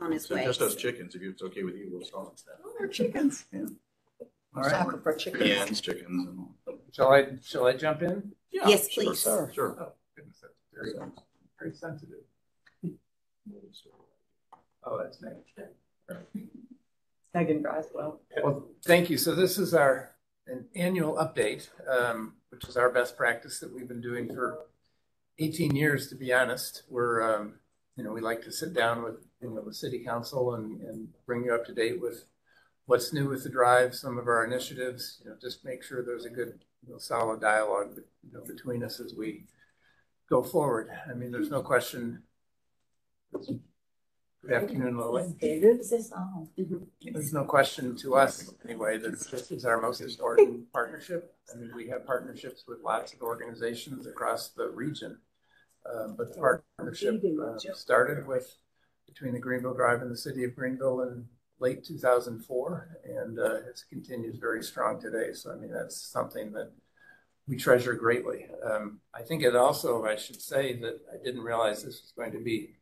on his So way. just those chickens, if it's okay with you, we'll stall instead. Oh, they're chickens. Yeah. All right. Soccer for chickens. Hens, chickens and all. Shall I, shall I jump in? Yeah, Yes, sure, please. Sure, sure. Oh, goodness, that's very, very sensitive. Oh, that's nice. Megan Dryswell. Well, thank you. So this is our an annual update, um, which is our best practice that we've been doing for 18 years, to be honest. We're, um, you know, we like to sit down with, you know, the city council and, and bring you up to date with what's new with the drive, some of our initiatives, you know, just make sure there's a good, you know, solid dialogue, you know, between us as we go forward. I mean, there's no question. Good afternoon, Lily. On? There's no question to us, anyway, that this is our most important partnership. I mean, we have partnerships with lots of organizations across the region. Um, But the partnership uh, started with, between the Greenville Drive and the city of Greenville in late 2004, and uh, it continues very strong today. So I mean, that's something that we treasure greatly. Um, I think it also, I should say, that I didn't realize this was going to be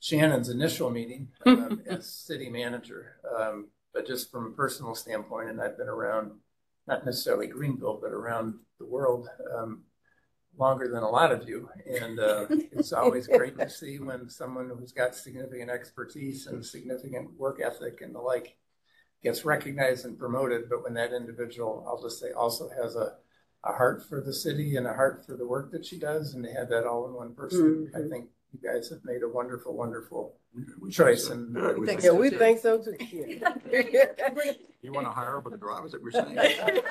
Shannon's initial meeting um, as city manager. Um, but just from a personal standpoint, and I've been around, not necessarily Greenville, but around the world um, longer than a lot of you. And uh, it's always great to see when someone who's got significant expertise and significant work ethic and the like gets recognized and promoted. But when that individual, I'll just say, also has a a heart for the city and a heart for the work that she does, and to have that all in one person, I think you guys have made a wonderful, wonderful We think choice. so. And Good, we think Yeah, so we too. think so too. You want to hire her for the drivers that what you're saying?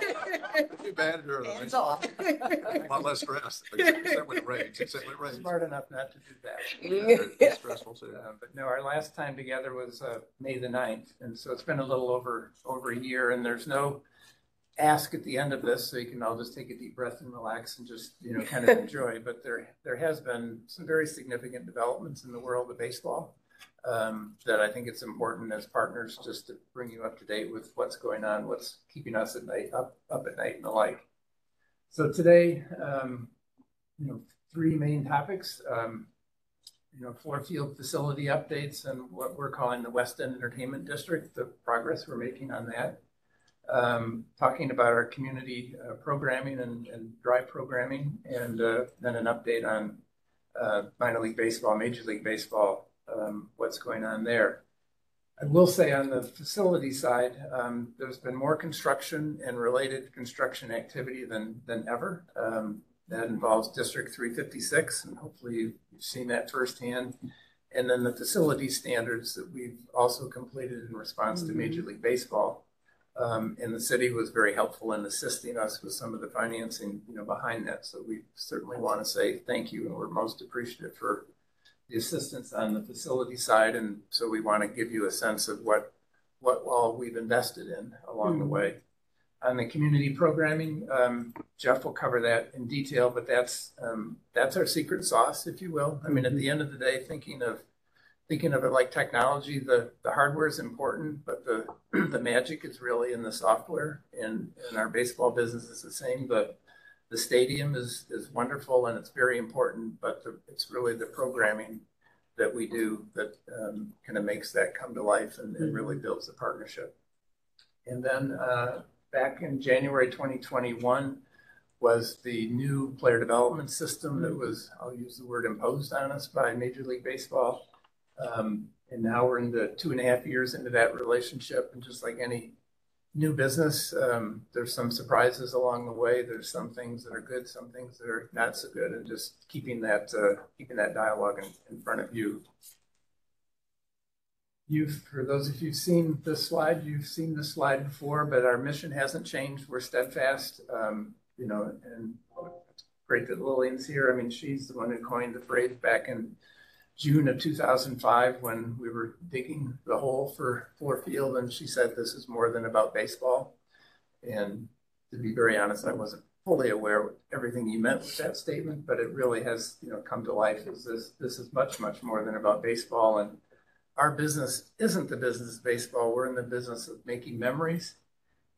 Too bad, or Hands a off. lot less stress, except when it rains, except when it rains. smart enough not to do that. Yeah, It's stressful too. Uh, but no, our last time together was uh, May the 9th, and so it's been a little over over a year, and there's no ask at the end of this, so you can all just take a deep breath and relax and just you know kind of enjoy. But there there has been some very significant developments in the world of baseball um, that I think it's important as partners just to bring you up to date with what's going on, what's keeping us at night up up at night and the like. So today, um, you know, three main topics. Um, you know, Fluor Field facility updates and what we're calling the West End Entertainment District, the progress we're making on that. Um, talking about our community uh, programming and, and drive programming, and uh, then an update on uh, minor league baseball, major league baseball, um, what's going on there. I will say on the facility side, um, there's been more construction and related construction activity than than ever. Um, that involves District 356, and hopefully you've seen that firsthand. And then the facility standards that we've also completed in response to Major League Baseball. Um, and the city was very helpful in assisting us with some of the financing, you know, behind that. So we certainly want to say thank you, and we're most appreciative for the assistance on the facility side. And so we want to give you a sense of what what all we've invested in along the way. On the community programming, um, Jeff will cover that in detail, but that's um, that's our secret sauce, if you will. I mean, at the end of the day, thinking of thinking of it like technology, the the hardware is important, but the the magic is really in the software. And and our baseball business is the same. The the stadium is is wonderful and it's very important, but the, it's really the programming that we do that um, kind of makes that come to life and, and really builds the partnership. And then uh, back in January 2021 was the new player development system that was, I'll use the word imposed on us by Major League Baseball. Um, and now we're into two and a half years into that relationship. And just like any new business, um, there's some surprises along the way. There's some things that are good, some things that are not so good, and just keeping that uh, keeping that dialogue in, in front of you. You've, for those of you who've seen this slide, you've seen this slide before, but our mission hasn't changed. We're steadfast, um, you know, and great that Lillian's here. I mean, she's the one who coined the phrase back in June of 2005 when we were digging the hole for Fluor Field, and she said this is more than about baseball. And to be very honest, I wasn't fully aware of everything you meant with that statement, but it really has, you know, come to life. Is this this is much much more than about baseball, and our business isn't the business of baseball. We're in the business of making memories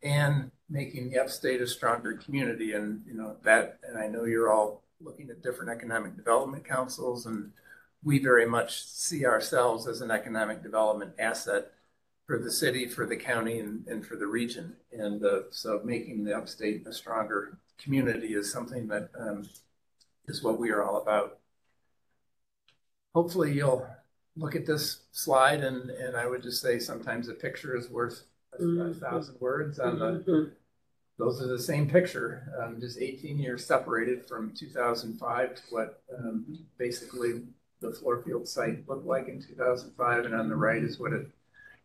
and making the upstate a stronger community. And you know that, and I know you're all looking at different economic development councils and we very much see ourselves as an economic development asset for the city, for the county, and, and for the region. And uh, so making the upstate a stronger community is something that um, is what we are all about. Hopefully, you'll look at this slide, and, and I would just say sometimes a picture is worth a, a Mhm. thousand words on the Mhm. those are the same picture, um, just 18 years separated from 2005 to what um, basically the Fluor Field site looked like in 2005, and on the right is what it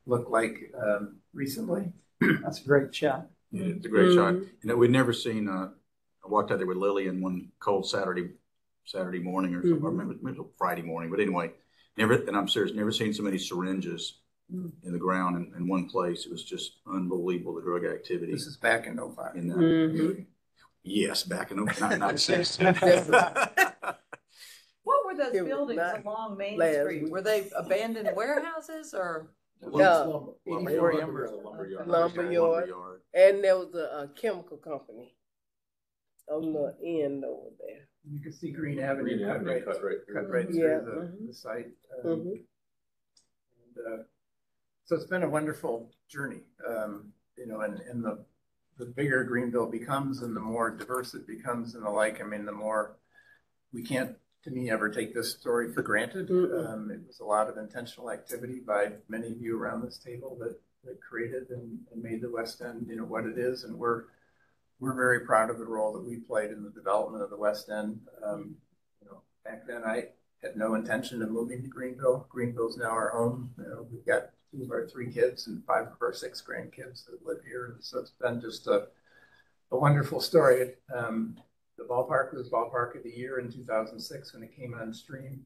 looked like um, recently. That's a great shot. Yeah, It's a great shot. Mhm. You know, we'd never seen, uh, I walked out there with Lillian one cold Saturday, Saturday morning or something, or maybe, maybe it was Friday morning, but anyway, never, and I'm serious, never seen so many syringes Mm. in the ground in, in one place. It was just unbelievable, the drug activity This is back in 05. in that. Mhm. Yes, back in, the- not, not since. What were those It was buildings not along Main last Street? week. Were they abandoned warehouses or? No. Lumber 84 yard. Amber. Lumber yard. Lumber yard. yard. And there was a, a chemical company on the end over there. You can see Green Avenue Green cut Avenue right, cut right cut right Yeah, through the, mhm. the site. Um, Mhm. And, uh, so it's been a wonderful journey, um, you know, and, and the, the bigger Greenville becomes and the more diverse it becomes and the like, I mean, the more we can't, to me, ever take this story for granted. Um, it was a lot of intentional activity by many of you around this table that, that created and, and made the West End, you know, what it is. And we're, we're very proud of the role that we played in the development of the West End. Um, you know, back then I had no intention of moving to Greenville. Greenville's now our home. You know, we've got two of our three kids and five of our six grandkids that live here. So it's been just a, a wonderful story. Um, the ballpark was ballpark of the year in 2006 when it came on stream.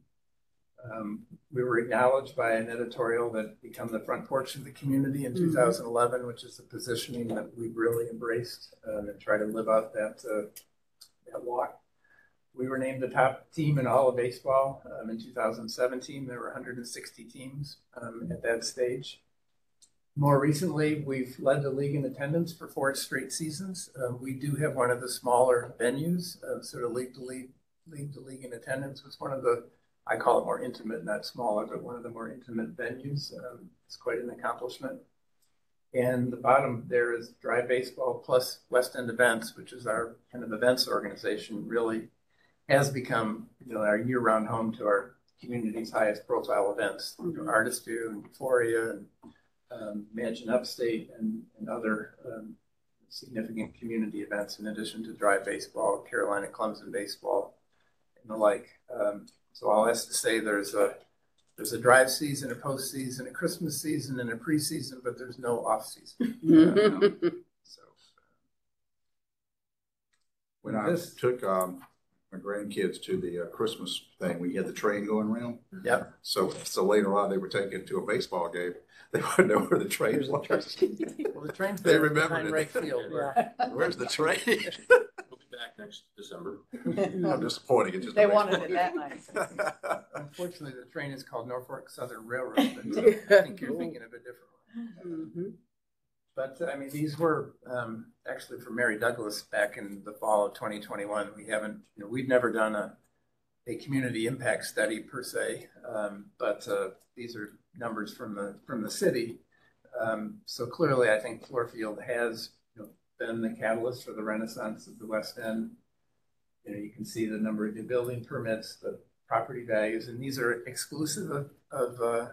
Um, we were acknowledged by an editorial that become the front porch of the community in Mhm. 2011, which is a positioning that we've really embraced um, and try to live out that uh, that walk. We were named the top team in all of baseball um, in 2017. There were 160 teams um, at that stage. More recently, we've led the league in attendance for four straight seasons. Uh, we do have one of the smaller venues, uh, so to lead the league, lead the league in attendance was one of the, I call it more intimate, not smaller, but one of the more intimate venues. Um, it's quite an accomplishment. And the bottom there is Drive Baseball plus West End Events, which is our kind of events organization, really has become you know our year-round home to our community's highest profile events, know, Artisphere and Euphoria and um, Mansion Upstate and, and other um, significant community events in addition to Drive Baseball, Carolina Clemson Baseball, and the like. Um, so all that's to say there's a there's a drive season, a postseason, a Christmas season, and a preseason, but there's no off season. Mhm. So When I This- took, um, my grandkids to the uh, Christmas thing, we had the train going around. Yep. So, so later on, they were taken to a baseball game. They wouldn't know where the train was. well, the train's They there remembered behind it. right field. where- Where's the train? We'll be back next December. I'm disappointed. It's just. a They wanted baseball it that game. night. Unfortunately, the train is called Norfolk Southern Railroad, but uh, I think you're thinking of a different one. Mhm. But I mean, these were um, actually for Mary Douglas back in the fall of 2021. We haven't, you know, we've never done a, a community impact study per se, um, but uh, these are numbers from the from the city. Um, so clearly, I think Fluor Field has you know, been the catalyst for the renaissance of the West End. You know, you can see the number of new building permits, the property values, and these are exclusive of, of uh,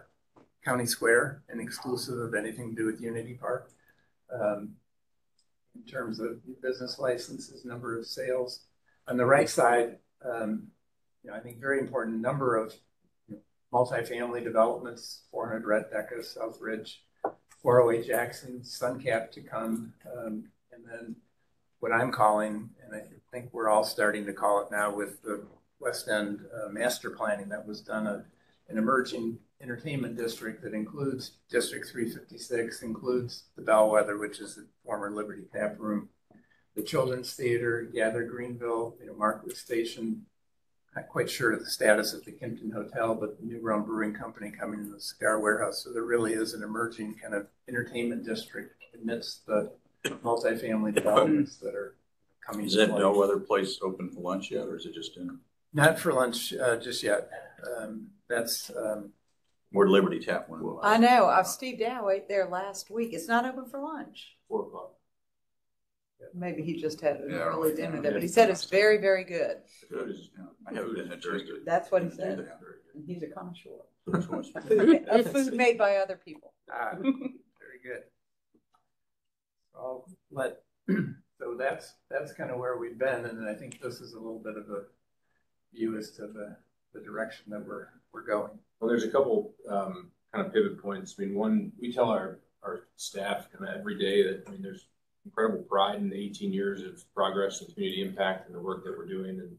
County Square and exclusive of anything to do with Unity Park um, in terms of business licenses, number of sales. On the right side, um, you know, I think very important number of you know, multifamily developments, 400 Red Deca, South Ridge, 408 Jackson, Suncap to come, um, and then what I'm calling, and I think we're all starting to call it now with the West End uh, master planning that was done, a, an emerging entertainment district that includes District 356, includes the Bellwether, which is the former Liberty Tap Room, the Children's Theater, Gather Greenville, you know, Markwood Station. Not quite sure of the status of the Kimpton Hotel, but the New Realm Brewing Company coming in the cigar warehouse. So there really is an emerging kind of entertainment district amidst the multifamily developments that are coming. Is that. Bellwether place open for lunch yet, or is it just dinner? Not for lunch uh, just yet. Um, that's, um, Where Liberty Tap went. I know, I've Steve Dow ate there last week. It's not open for lunch. Four o'clock. Maybe he just had an Yeah. early dinner there, but he said it's very, very good. Food is- yeah, I haven't been there. Very good. That's what he Yeah, said. very. And he's a connoisseur. Food choice. Food, of food made by other people. ah, very good. I'll let, so that's, that's kind of where we've been, and I think this is a little bit of a view as to the, the direction that we're, we're going. Well, there's a couple, um, kind of pivot points. I mean, one, we tell our, our staff kind of every day that, I mean, there's incredible pride in the eighteen years of progress and community impact and the work that we're doing. And,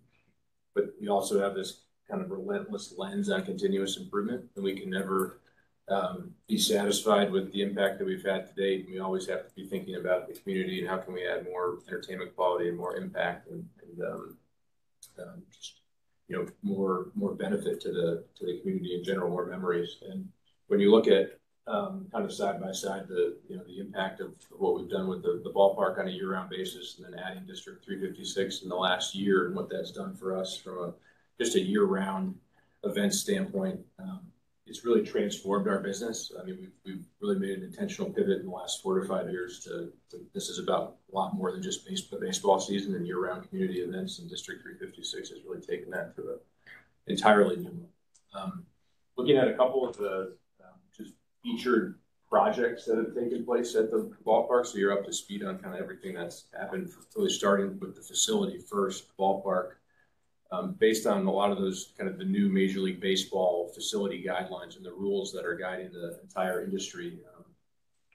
but we also have this kind of relentless lens on continuous improvement and we can never, um, be satisfied with the impact that we've had to date. We always have to be thinking about the community and how can we add more entertainment quality and more impact and, and, um, um, just you know, more, more benefit to the, to the community in general, more memories. And when you look at, um, kind of side by side, the, you know, the impact of what we've done with the, the ballpark on a year-round basis and then adding District three fifty-six in the last year and what that's done for us from a, just a year-round event standpoint, um, it's really transformed our business. I mean, we've, really made an intentional pivot in the last four to five years to, this is about a lot more than just baseball, baseball season and year-round community events. And District 356 has really taken that to a entirely new level. Um, looking at a couple of the um, just featured projects that have taken place at the ballpark, so you're up to speed on kind of everything that's happened. Really starting with the facility first, ballpark um, based on a lot of those kind of the new Major League Baseball facility guidelines and the rules that are guiding the entire industry, um,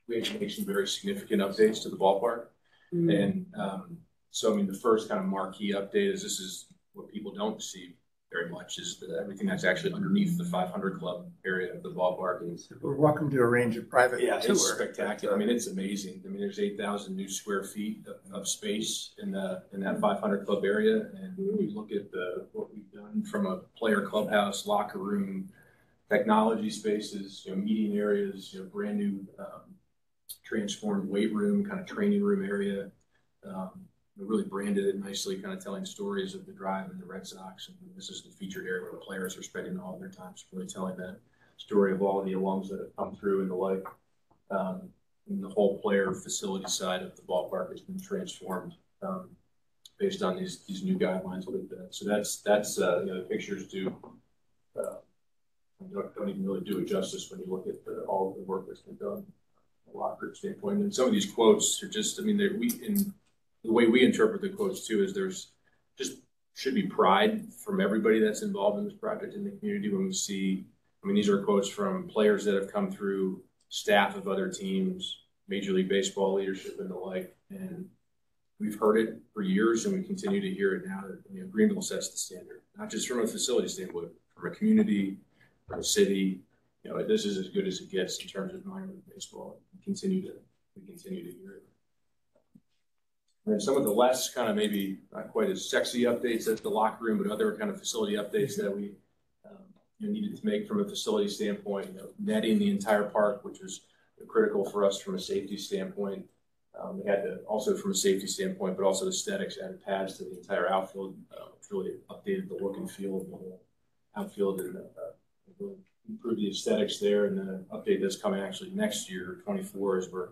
we had to make some very significant updates to the ballpark. And um, so, I mean, the first kind of marquee update is this is what people don't see very much is that everything that's actually underneath the 500 club area of the ballpark. And We're welcome to arrange a private yeah, tour. it's spectacular. I mean, it's amazing. I mean, there's eight thousand new square feet of, of space in the in that five hundred club area, and when you look at the what we've done from a player clubhouse, locker room, technology spaces, you know, meeting areas, you know, brand new um, transformed weight room, kind of training room area. Um, we really branded it nicely, kind of telling stories of the drive and the Red Sox. And this is the featured area where the players are spending all their time, so really telling that story of all of the alums that have come through and the like. Um, and the whole player facility side of the ballpark has been transformed um, based on these these new guidelines with that. So that's that's uh, you know the pictures do uh, don't, don't even really do it justice when you look at the, all of the work that's been done from a locker standpoint. And some of these quotes are just I mean they we in the way we interpret the quotes too is there's just should be pride from everybody that's involved in this project in the community when we see I mean, these are quotes from players that have come through, staff of other teams, Major League Baseball leadership, and the like. And we've heard it for years, and we continue to hear it now. That you know, Greenville sets the standard, not just from a facility standpoint, from a community, from a city. You know, this is as good as it gets in terms of minor league baseball. We continue to we continue to hear it. And some of the less kind of maybe not quite as sexy updates as the locker room, but other kind of facility updates that we um, you know, needed to make from a facility standpoint, you know, netting the entire park, which was critical for us from a safety standpoint. Um, we had to also from a safety standpoint, but also the aesthetics, added pads to the entire outfield, uh, really updated the look and feel of the whole outfield and uh, improved the aesthetics there. And then an update that's coming actually next year, 24, is we're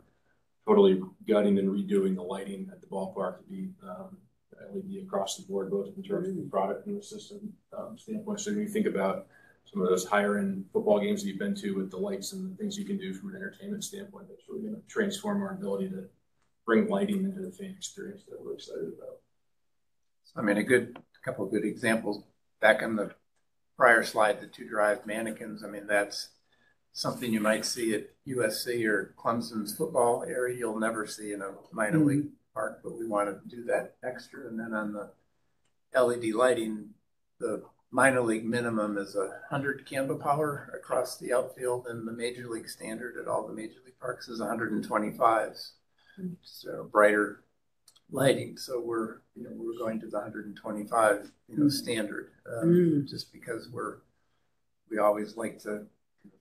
totally gutting and redoing the lighting at the ballpark to be um, LED across the board, both in terms of the product and the system um, standpoint. So when you think about some of those higher end football games that you've been to with the lights and the things you can do from an entertainment standpoint, that's really going to transform our ability to bring lighting into the fan experience that we're excited about. I mean, a good couple of good examples back on the prior slide, the two drive mannequins. I mean, that's something you might see at USC or Clemson's football area. You'll never see in a minor Mhm. league park, but we want to do that extra. And then on the LED lighting, the minor league minimum is a hundred candle power across the outfield, and the major league standard at all the major league parks is 125. So brighter lighting. So we're you know we're going to the 125 you know standard um, Mm. just because we're we always like to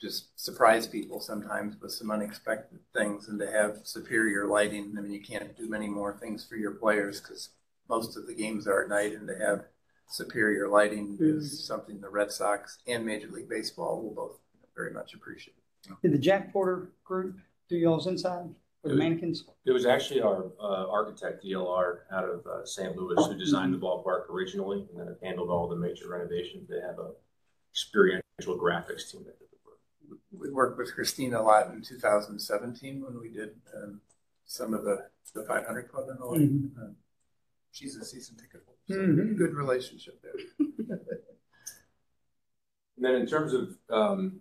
just surprise people sometimes with some unexpected things and to have superior lighting. I mean, you can't do many more things for your players because most of the games are at night and to have superior lighting is something the Red Sox and Major League Baseball will both very much appreciate. Did the Jack Porter group do y'all's inside for the mannequins? It was actually our uh, architect, DLR, out of uh, St. Louis, who designed the ballpark originally and then handled all the major renovations. They have a experiential graphics team that did the work. We worked with Christina a lot in 2017 when we did um, some of the, the 500 Club and the like. Mhm. Um, She's a season ticket holder, so Mhm. good relationship there. And then in terms of um,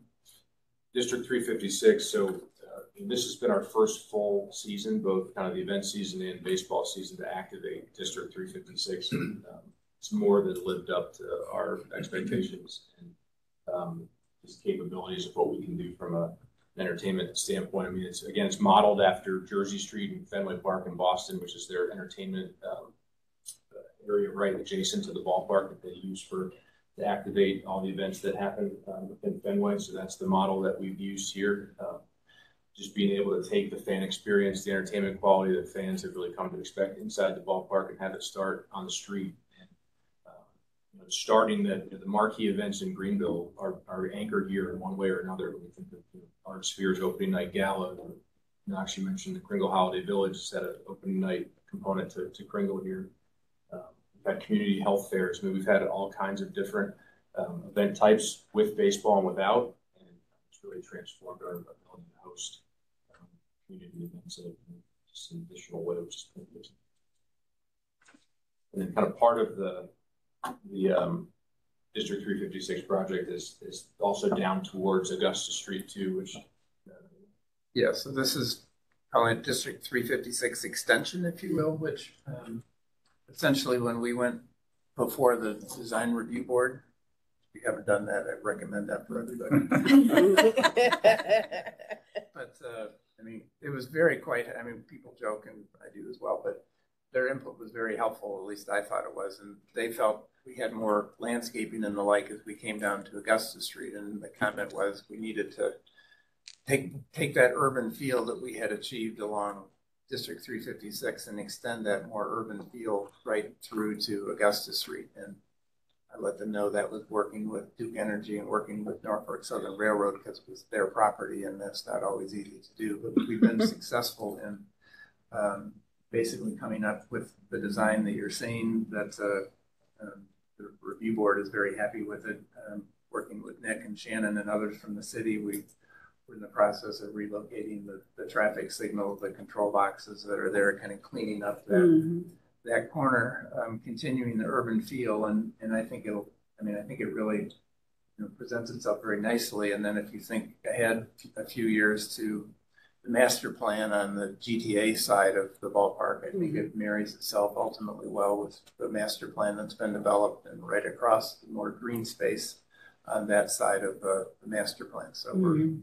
District 356, so uh, this has been our first full season, both kind of the event season and baseball season to activate District 356. And, um, It's more than lived up to our expectations and um, just capabilities of what we can do from a an entertainment standpoint. I mean, it's, again, it's modeled after Jersey Street and Fenway Park in Boston, which is their entertainment um, uh, area right adjacent to the ballpark that they use for to activate all the events that happen um, within Fenway. So that's the model that we've used here. Um, just being able to take the fan experience, the entertainment quality that fans have really come to expect inside the ballpark and have it start on the street. And, uh, you know, starting the, the marquee events in Greenville are, are anchored here in one way or another. We think of you Artisphere's opening night gala, you actually mentioned the Kringle Holiday Village had an opening night component to, to Kringle here. Um, We've had community health fairs. I mean, we've had all kinds of different um, event types with baseball and without, and it's really transformed our ability to host um, community events in just an additional way, pretty good. And then kind of part of the the um, District 356 project is is also down towards Augusta Street too, which uh, Yeah, so this is probably District 356 extension, if you will, which um, essentially when we went before the design review board, if you haven't done that, I recommend that for everybody. But, uh, I mean, it was very quite, I mean, people joke and I do as well, but their input was very helpful, at least I thought it was. And they felt we had more landscaping and the like as we came down to Augusta Street. And the comment was we needed to take, take that urban feel that we had achieved along District 356 and extend that more urban feel right through to Augusta Street. And I let them know that was working with Duke Energy and working with Norfolk Southern Railroad because it was their property and that's not always easy to do. But we've been successful in um, basically coming up with the design that you're seeing that uh, um, the review board is very happy with it. Um, working with Nick and Shannon and others from the city, we we're in the process of relocating the, the traffic signal, the control boxes that are there, kind of cleaning up that Mhm. that corner, um, continuing the urban feel, and, and I think it'll, I mean, I think it really you know, presents itself very nicely. And then if you think ahead a few years to master plan on the GTA side of the ballpark, I think it marries itself ultimately well with the master plan that's been developed and right across the more green space on that side of uh, the master plan. So we're Mhm.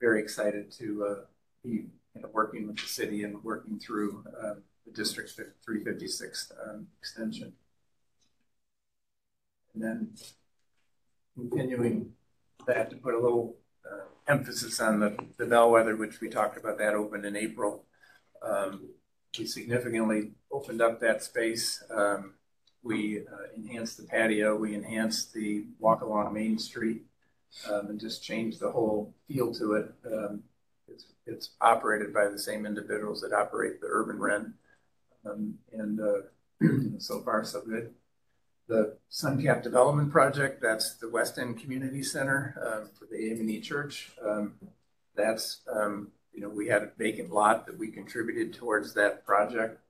very excited to uh, be you know, working with the city and working through uh, the District 356 um, extension. And then continuing that to put a little uh, emphasis on the, the bellwether, which we talked about that opened in April. Um, we significantly opened up that space. Um, we uh, enhanced the patio. We enhanced the walk along Main Street um, and just changed the whole feel to it. Um, it's, it's operated by the same individuals that operate the Urban Wren. Um, and uh, so far, so good. The Suncap Development Project, that's the West End Community Center um, for the A&E Church. Um, that's, um, you know, we had a vacant lot that we contributed towards that project.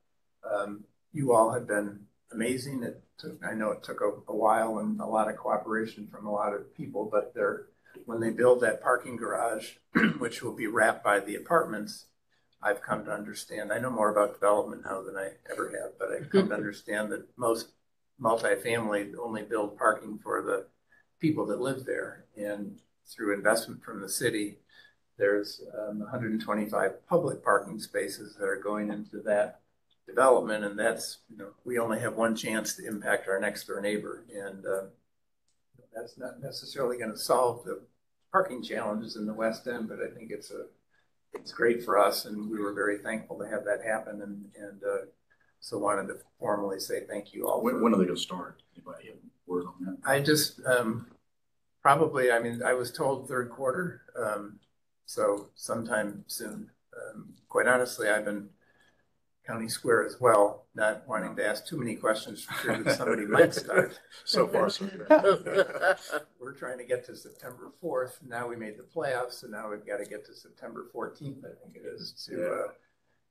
Um, you all have been amazing. It took, I know it took a, a while and a lot of cooperation from a lot of people, but they're, when they build that parking garage, which will be wrapped by the apartments, I've come to understand, I know more about development now than I ever have, but I've come to understand that most multifamily only build parking for the people that live there. And through investment from the city, there's um, 125 public parking spaces that are going into that development. And that's, you know, we only have one chance to impact our next door neighbor. And uh, that's not necessarily going to solve the parking challenges in the West End, but I think it's a it's great for us, and we were very thankful to have that happen. And, and uh, so wanted to formally say thank you all. When, when are they gonna start? Anybody have word on that? I just, um, probably, I mean, I was told third quarter, um, so sometime soon. Um, quite honestly, I've been county square as well, not wanting to ask too many questions for fear that somebody might start. So far, so good. We're trying to get to September fourth. Now we made the playoffs, so now we've got to get to September fourteenth, I think it is, to, uh,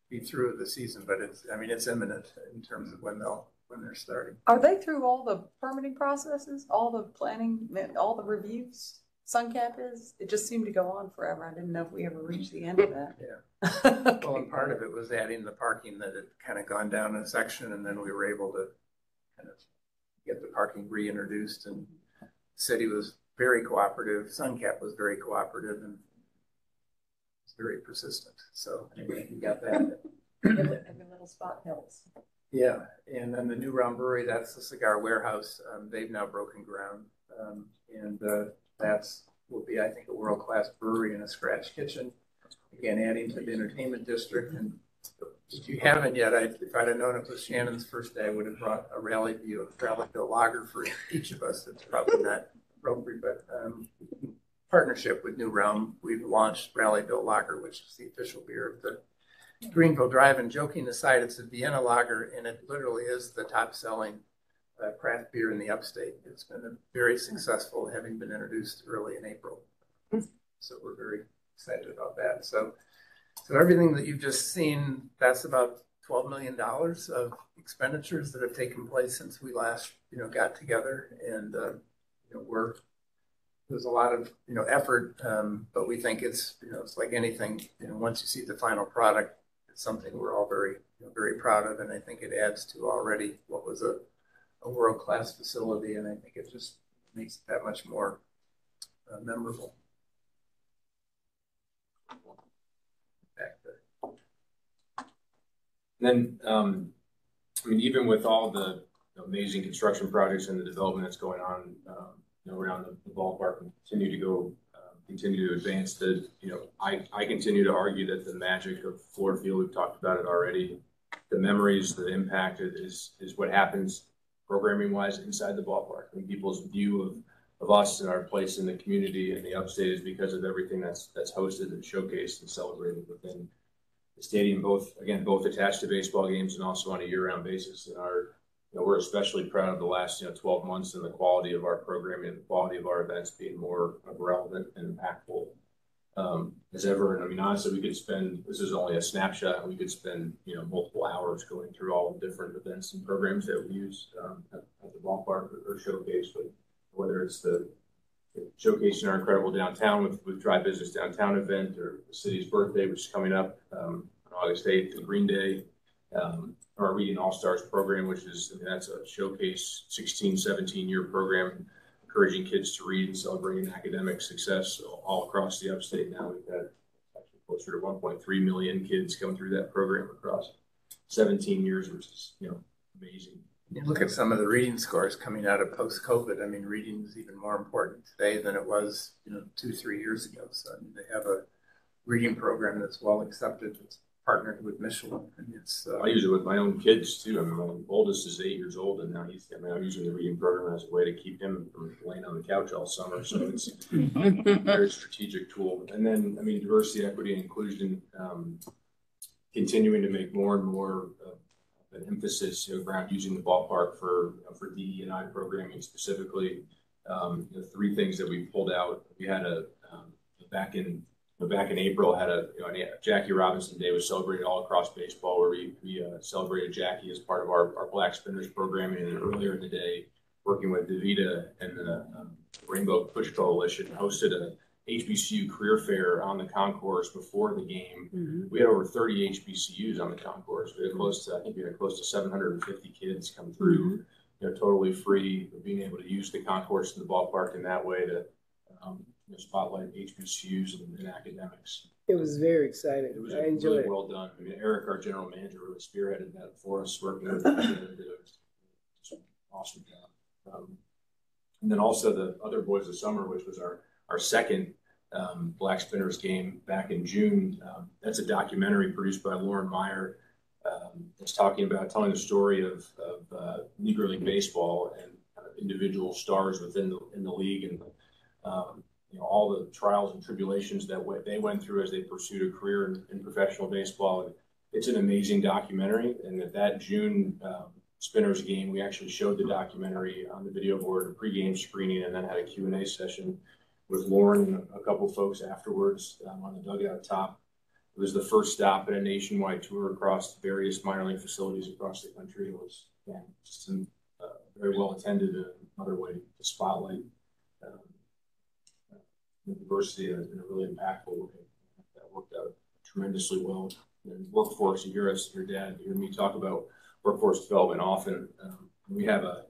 be through the season, but it's, I mean, it's imminent in terms of when they'll, when they're starting. Are they through all the permitting processes, all the planning, all the reviews? SunCap is? It just seemed to go on forever. I didn't know if we ever reached the end of that. Yeah. Well, and part of it was adding the parking that had kind of gone down a section, and then we were able to kind of get the parking reintroduced, and the city was very cooperative, Suncap was very cooperative, and very persistent, so anyway, we got that. Every every little spot helps. Yeah, and then the New Realm Brewery, that's the cigar warehouse, um, they've now broken ground, um, and, uh, that's, will be, I think, a world-class brewery and a scratch kitchen. Again, adding to the entertainment district, and if you haven't yet, I, if I'd have known it was Shannon's first day, I would have brought a Rally View, a Rally Bill Lager for each of us, it's probably not appropriate, but, um, partnership with New Realm, we've launched Rally Bill Lager, which is the official beer of the Greenville Drive, and joking aside, it's a Vienna lager, and it literally is the top-selling uh, craft beer in the upstate. It's been very successful, having been introduced early in April. So we're very excited about that. So, so everything that you've just seen, that's about twelve million dollars of expenditures that have taken place since we last, you know, got together, and uh, you know, we're there's a lot of you know effort, um, but we think it's you know it's like anything. You know, once you see the final product, it's something we're all very you know, very proud of, and I think it adds to already what was a, a world class facility, and I think it just makes it that much more uh, memorable. To Then, um, I mean, even with all the amazing construction projects and the development that's going on, um, around the, the ballpark, and continue to go, uh, continue to advance the, you know, I, I continue to argue that the magic of Fluor Field, we've talked about it already, the memories, the impact is, is what happens programming wise inside the ballpark. And people's view of, of us and our place in the community and the upstate is because of everything that's, that's hosted and showcased and celebrated within the stadium, both, again, both attached to baseball games and also on a year-round basis. And our, know, we're especially proud of the last, you know, twelve months and the quality of our programming, and the quality of our events being more relevant and impactful um, as ever. And I mean, honestly, we could spend, this is only a snapshot, we could spend, you know, multiple hours going through all the different events and programs that we use um, at, at the ballpark or, or showcase, but whether it's the showcasing our incredible downtown with, with Drive Business Downtown event or the city's birthday, which is coming up um, on August 8th, and Green Day, um, our Reading All Stars program, which is, I mean, that's a showcase 16, 17 year program, encouraging kids to read and celebrating academic success all across the upstate. Now we've got actually closer to 1.3 million kids come through that program across 17 years, which is, you know, amazing. You look at some of the reading scores coming out of post-COVID. I mean, reading is even more important today than it was, you know, two, three years ago. So I mean, they have a reading program that's well accepted. It's partnered with Michelin, and it's. Uh, I use it with my own kids too. I mean, my oldest is eight years old, and now he's. I mean, I'm using the reading program as a way to keep him from laying on the couch all summer. So it's a very strategic tool. And then, I mean, diversity, equity, and inclusion. Um, continuing to make more and more uh, an emphasis you know, around using the ballpark for you know, for DE and I programming specifically. Um, the three things that we pulled out. We had a um, back in back in April, had a you know, Jackie Robinson Day was celebrated all across baseball, where we, we uh, celebrated Jackie as part of our, our Black Spinners programming. And earlier in the day, working with DeVita and the um, Rainbow Push Coalition, hosted a HBCU career fair on the concourse before the game. Mm-hmm. We had over 30 HBCUs on the concourse. We had close to, I think we had close to 750 kids come through, you know, totally free, being able to use the concourse in the ballpark in that way to um, you know, spotlight HBCUs and, and academics. It was very exciting. It was I really it. well done. I mean, Eric, our general manager, really spearheaded that for us, working with us. did an awesome job. Um, and then also the other Boys of Summer, which was our our second um, Black Spinners game back in June. Um, that's a documentary produced by Lauren Meyer um, was talking about telling the story of, of uh, Negro League baseball and kind of individual stars within the in the league and um, you know all the trials and tribulations that w- they went through as they pursued a career in, in professional baseball. And it's an amazing documentary, and at that June um, Spinners game, we actually showed the documentary on the video board, a pregame screening, and then had a Q and A session with Lauren and a couple folks afterwards um, on the dugout top. It was the first stop in a nationwide tour across various minor league facilities across the country. It was yeah, just an, uh, very well attended another way to spotlight diversity in a, really impactful way. That worked out tremendously well. And workforce, you hear us, your dad, you hear me talk about workforce development often. Um, we have a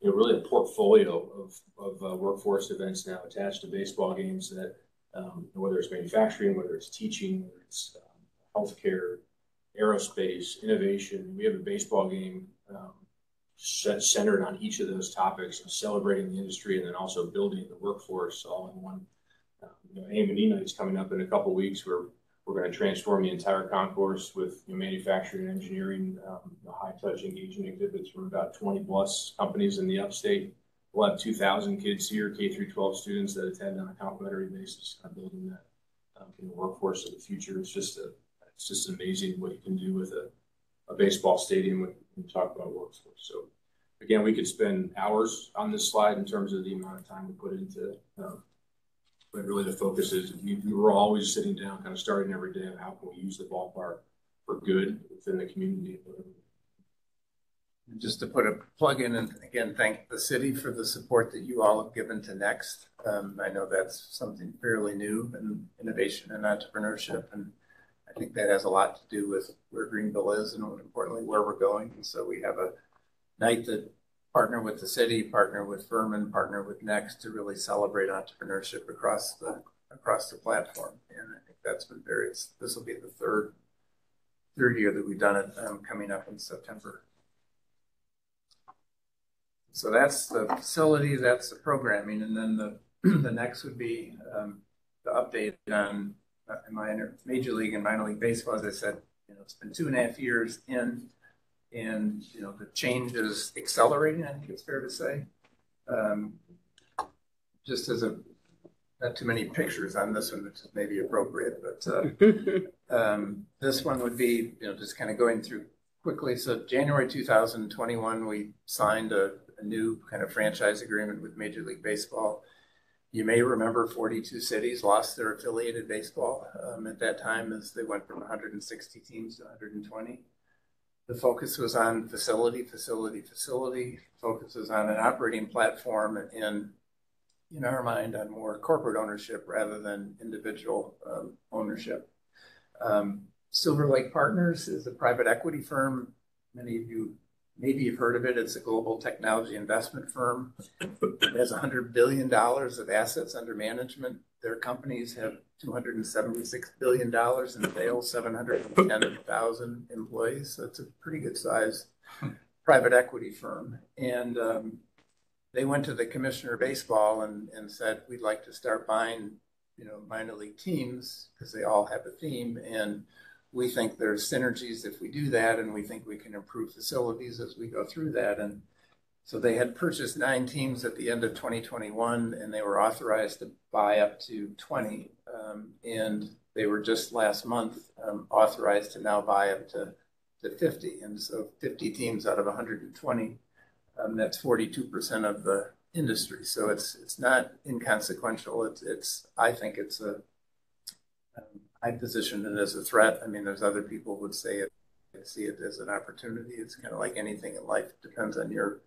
you know, really a portfolio of, of uh, workforce events now attached to baseball games that, um, whether it's manufacturing, whether it's teaching, whether it's um, healthcare, aerospace, innovation. We have a baseball game um, set, centered on each of those topics, celebrating the industry and then also building the workforce all in one. You know, A&E is coming up in a couple weeks where we're going to transform the entire concourse with you know, manufacturing and engineering, um, high touch engaging exhibits from about 20 plus companies in the upstate. We'll have 2,000 kids here, K through 12 students that attend on a complimentary basis, kind of building that um, workforce of the future. It's just a, it's just amazing what you can do with a, a baseball stadium when you talk about workforce. So again, we could spend hours on this slide in terms of the amount of time we put into um, but really the focus is we, we were always sitting down, kind of starting every day of how can we use the ballpark for good within the community. And Just to put a plug in and again, thank the city for the support that you all have given to Next. Um, I know that's something fairly new in innovation and entrepreneurship. And I think that has a lot to do with where Greenville is and importantly, where we're going. And so we have a night that partner with the city, partner with Furman, partner with Next to really celebrate entrepreneurship across the across the platform. And I think that's been very. This will be the third third year that we've done it, um, coming up in September. So that's the facility, that's the programming, and then the the next would be um, the update on uh, minor major league and minor league baseball. As I said, you know, it's been two and a half years in and you know the change is accelerating. I think it's fair to say. Um, just as a not too many pictures on this one, which may be appropriate, but uh, um, this one would be you know just kind of going through quickly. So January 2021, we signed a, a new kind of franchise agreement with Major League Baseball. You may remember 42 cities lost their affiliated baseball um, at that time as they went from 160 teams to 120 the focus was on facility, facility, facility. Focus was on an operating platform and, in our mind, on more corporate ownership rather than individual um, ownership. Um, Silver Lake Partners is a private equity firm. Many of you maybe you've heard of it. It's a global technology investment firm. It has $100 billion of assets under management. Their companies have $276 billion in sales, 710,000 employees. So it's a pretty good size private equity firm. And um, they went to the commissioner of baseball and, and said, we'd like to start buying, you know, minor league teams because they all have a theme. And we think there's synergies if we do that. And we think we can improve facilities as we go through that. And so they had purchased nine teams at the end of 2021 and they were authorized to buy up to 20 um, and they were just last month um, authorized to now buy up to, to 50. And so 50 teams out of 120, um, that's 42% of the industry. So it's it's not inconsequential. It's it's I think it's a um, I position it as a threat. I mean, there's other people would say it see it as an opportunity. It's kind of like anything in life. It depends on your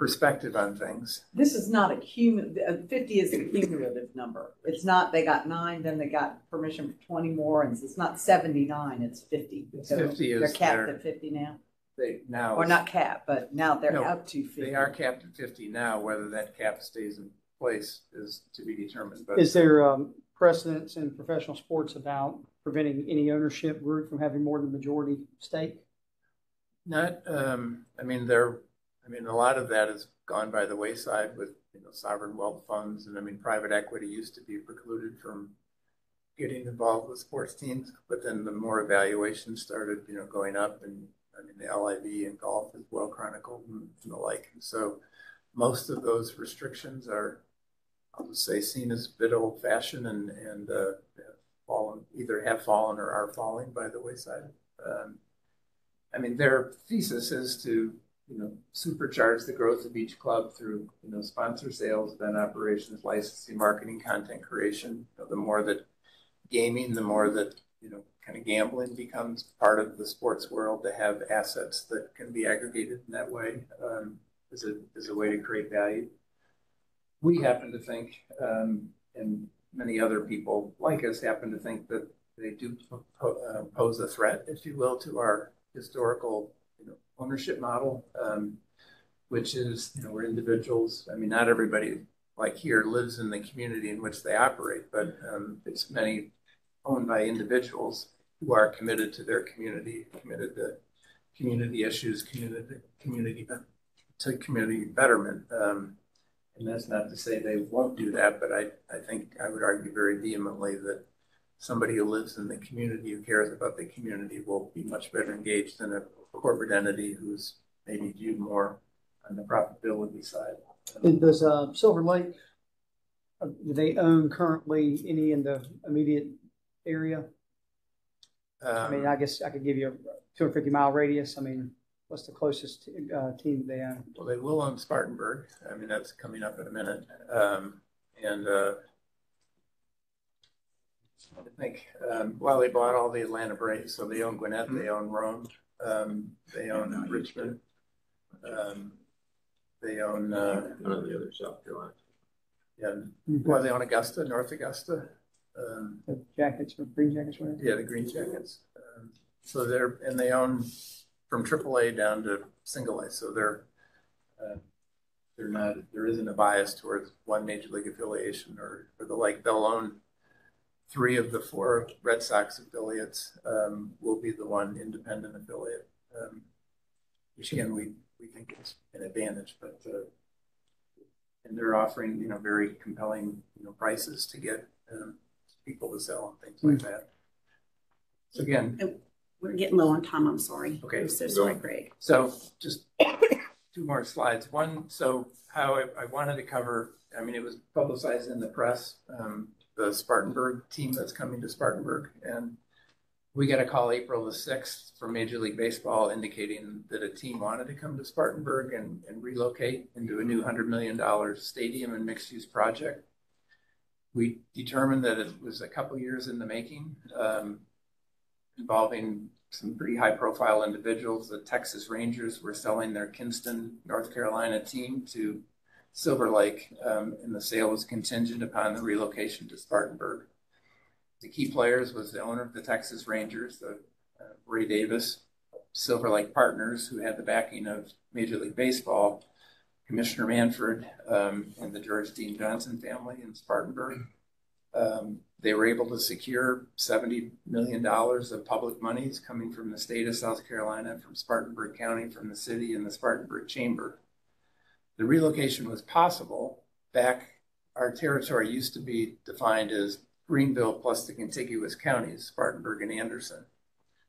perspective on things. This is not a cumulative, fifty is a cumulative number. It's not, they got nine, then they got permission for twenty more, and it's not seventy-nine, it's fifty. It's So 50 is They're capped their- at fifty now, They now or not capped, but now they're No, up to fifty. They are capped at 50 now. Whether that cap stays in place is to be determined. But Is there um, precedence in professional sports about preventing any ownership group from having more than majority stake? not. Um, I mean, there. I mean, a lot of that has gone by the wayside with you know sovereign wealth funds, and I mean, private equity used to be precluded from getting involved with sports teams, but then the more evaluations started, you know, going up and I mean, the LIV and golf is well chronicled and the like. And so most of those restrictions are, I would say, seen as a bit old fashioned and, and uh, fallen, either have fallen or are falling by the wayside. Um, I mean, their thesis is to, you know, supercharge the growth of each club through, you know, sponsor sales, event operations, licensing, marketing, content creation. You know, the more that gaming, the more that, you know, kind of gambling becomes part of the sports world to have assets that can be aggregated in that way um, is, a, is a way to create value. We happen to think, um, and many other people like us happen to think that they do uh, pose a threat, if you will, to our historical ownership model, um, which is, you know, we're individuals. I mean, not everybody like here lives in the community in which they operate, but um, it's many owned by individuals who are committed to their community, committed to community issues, community community to community betterment. Um, and that's not to say they won't do that, but I, I think I would argue very vehemently that somebody who lives in the community who cares about the community will be much better engaged than a corporate entity who's maybe viewed more on the profitability side. Does uh, Silver Lake, uh, do they own currently any in the immediate area? I mean, Um, I guess I could give you a two hundred fifty mile radius. I mean, what's the closest uh, team they own? Well, they will own Spartanburg. I mean, that's coming up in a minute. Um, and, uh, I think, um, well, they bought all the Atlanta Braves, so they own Gwinnett, they own Rome, um, they own Richmond. Um, they own, uh, None of the other South Carolina. yeah, well, they own Augusta, North Augusta. Um, The Jackets or Green Jackets, whatever. yeah, the Green Jackets. Um, so they're, and they own from AAA down to single A. So they're, uh, they're not, there isn't a bias towards one major league affiliation or, or the like. They'll own three of the four Red Sox affiliates, um, will be the one independent affiliate. Um, which again, we, we think is an advantage, but, uh, and they're offering, you know, very compelling, you know, prices to get, um, people to sell and things like that. So again, We're getting low on time, I'm sorry. Okay. I'm so sorry, Greg. so just two more slides. One, so how I, I wanted to cover, I mean, it was publicized in the press, um, the Spartanburg team that's coming to Spartanburg. And we got a call April the sixth from Major League Baseball indicating that a team wanted to come to Spartanburg and, and relocate into a new hundred million dollar stadium and mixed use project. We determined that it was a couple years in the making, um, involving some pretty high profile individuals. The Texas Rangers were selling their Kinston, North Carolina team to Silver Lake, um, and the sale was contingent upon the relocation to Spartanburg. The key players was the owner of the Texas Rangers, the uh, Ray Davis, Silver Lake Partners, who had the backing of Major League Baseball, Commissioner Manfred, um, and the George Dean Johnson family in Spartanburg. Um, they were able to secure $70 million of public monies coming from the state of South Carolina, from Spartanburg County, from the city, and the Spartanburg Chamber. The relocation was possible. Back, our territory used to be defined as Greenville plus the contiguous counties, Spartanburg and Anderson.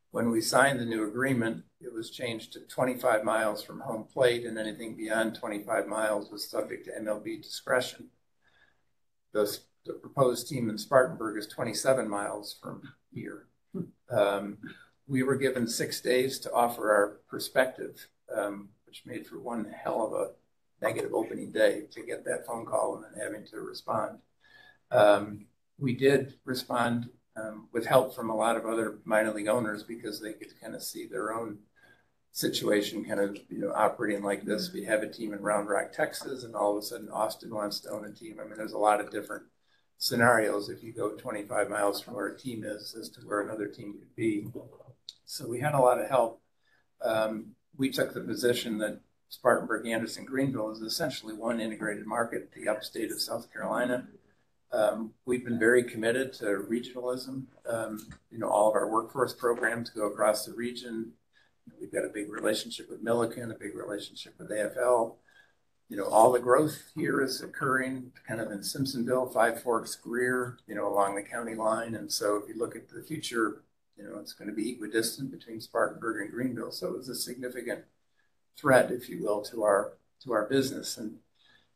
When we signed the new agreement, it was changed to 25 miles from home plate, and anything beyond 25 miles was subject to MLB discretion. The, the proposed team in Spartanburg is 27 miles from here. Um, we were given six days to offer our perspective, um, which made for one hell of a negative opening day to get that phone call and then having to respond. Um, we did respond um, with help from a lot of other minor league owners because they could kind of see their own situation kind of you know operating like this. We have a team in Round Rock, Texas, and all of a sudden Austin wants to own a team. I mean, there's a lot of different scenarios if you go 25 miles from where a team is as to where another team could be. So we had a lot of help. Um, we took the position that Spartanburg, Anderson, Greenville is essentially one integrated market, the upstate of South Carolina. Um, we've been very committed to regionalism. Um, you know, all of our workforce programs go across the region. We've got a big relationship with Milliken, a big relationship with AFL. you know, all the growth here is occurring kind of in Simpsonville, Five Forks, Greer, you know, along the county line. And so if you look at the future, you know, it's going to be equidistant between Spartanburg and Greenville. So it's a significant threat, if you will, to our to our business. And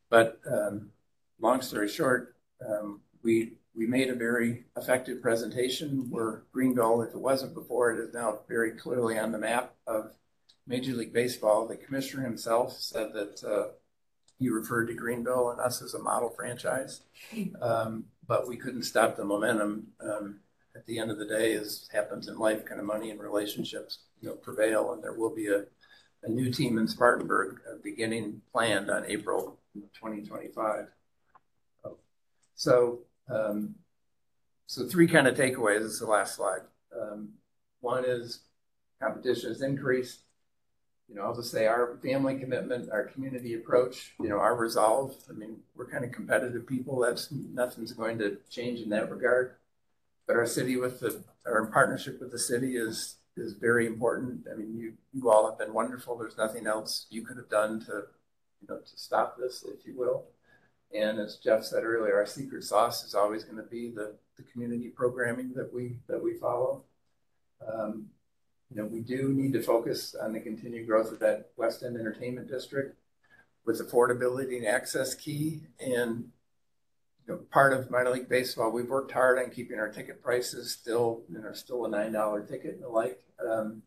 but um, long story short, um, we we made a very effective presentation where Greenville, if it wasn't before, it is now very clearly on the map of Major League Baseball. The commissioner himself said that uh, he referred to Greenville and us as a model franchise, um, but we couldn't stop the momentum. Um, at the end of the day, as happens in life, kind of money and relationships, you know, prevail, and there will be a, a new team in Spartanburg beginning planned on April 2025. So, um, so three kind of takeaways. This is the last slide. Um, one is competition has increased. You know, I'll just say our family commitment, our community approach, you know, our resolve. I mean, we're kind of competitive people. That's nothing's going to change in that regard. But our city with the, our partnership with the city is is very important. I mean, you you all have been wonderful. There's nothing else you could have done to, you know, to stop this, if you will. And as Jeff said earlier, our secret sauce is always going to be the, the community programming that we that we follow. Um, you know, we do need to focus on the continued growth of that West End Entertainment District with affordability and access key. And part of minor league baseball, we've worked hard on keeping our ticket prices still, you know, still a nine dollar ticket and the like. Um,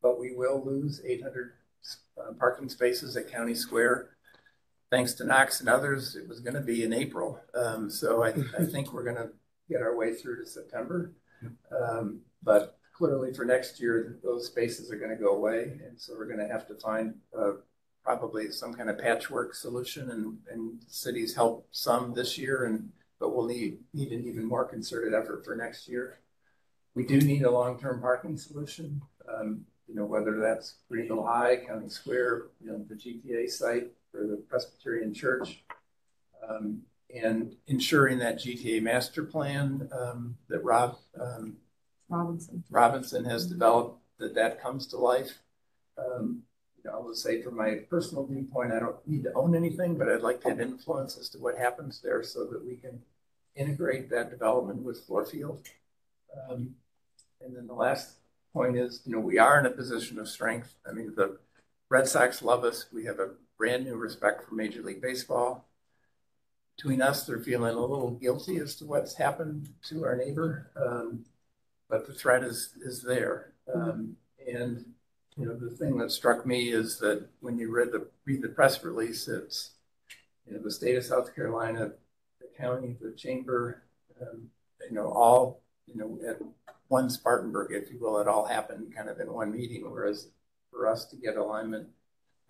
but we will lose 800 uh, parking spaces at County Square thanks to Knox and others, it was going to be in April. Um, so I, I, think we're going to get our way through to September. Um, but clearly for next year, those spaces are going to go away. And so we're going to have to find uh, probably some kind of patchwork solution and, and cities help some this year. And but we'll need, need an even more concerted effort for next year. We do need a long-term parking solution. Um, you know, whether that's Greenville High, County Square, you know, the GTA site, for the Presbyterian Church, um, and ensuring that GTA master plan um, that Rob um, Robinson. Robinson has developed that that comes to life. Um, I would say from my personal viewpoint, I don't need to own anything, but I'd like to have influence as to what happens there so that we can integrate that development with Fluor Field. Um, and then the last point is, you know, we are in a position of strength. I mean, the Red Sox love us. We have a brand new respect for Major League Baseball. Between us, they're feeling a little guilty as to what's happened to our neighbor, um, but the threat is is there. Um, and you know, the thing that struck me is that when you read the read the press release, it's you know the state of South Carolina, the county, the chamber, um, you know, all you know at one Spartanburg, if you will, it all happened kind of in one meeting. Whereas for us to get alignment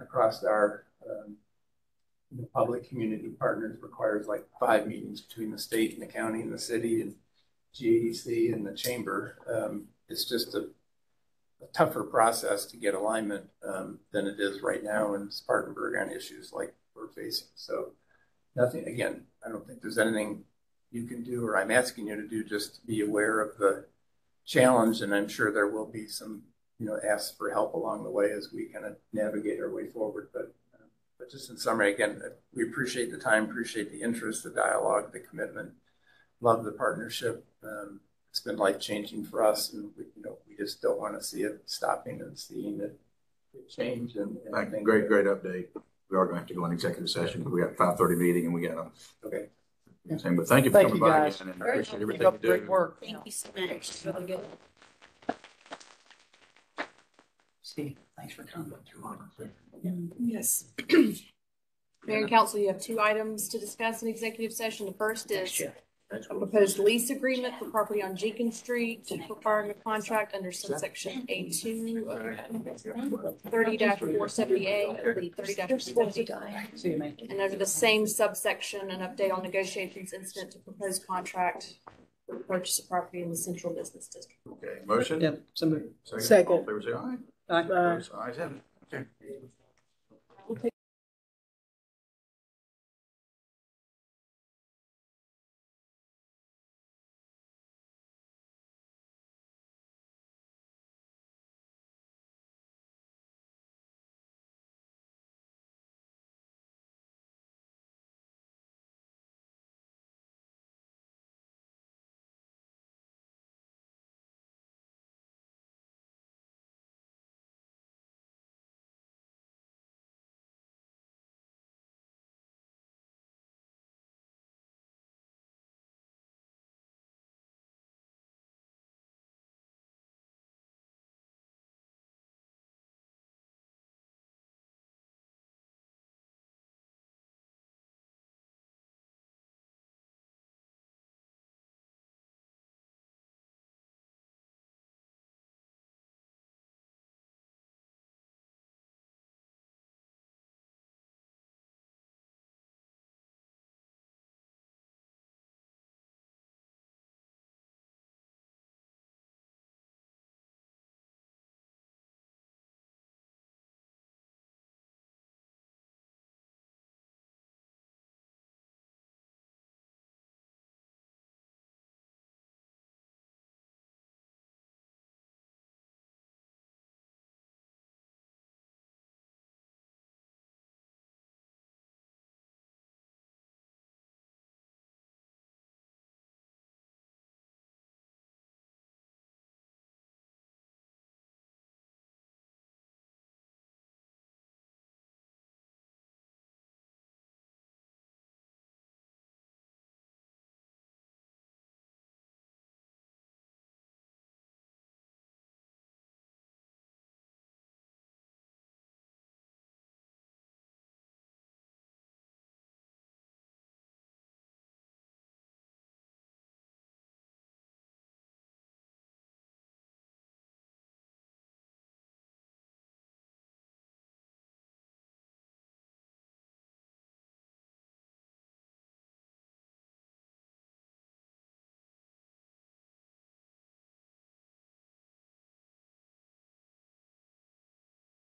across our um, the public community partners requires like five meetings between the state and the county and the city and GADC and the chamber. Um, it's just a, tougher process to get alignment um, than it is right now in Spartanburg on issues like we're facing. So nothing, again, I don't think there's anything you can do or I'm asking you to do just to be aware of the challenge and I'm sure there will be some, you know, asks for help along the way as we kind of navigate our way forward. But but just in summary, again, we appreciate the time, appreciate the interest, the dialogue, the commitment, love the partnership. Um, it's been life changing for us, and we, you know, we just don't want to see it stopping and seeing it, it change. And, and great, great update. We are going to have to go in executive session. We got five thirty meeting, and we got a okay. Same, but thank you for Thank coming you, by guys. again, and I appreciate everything you up great work. Thank you so much. Really good. Steve, thanks for coming. Yes. Mayor and council, you have two items to discuss in executive session. The first is a proposed lease agreement for property on Jenkins Street requiring a contract under subsection A two thirty four seventy A, thirty four seventy. See you, man. And under the same subsection, an update on negotiations incident to proposed contract for the purchase of property in the central business district. Okay, motion? Yep, so moved. Second. Second. All in favor, say aye. Aye. Opposed? Ayes have it. Okay.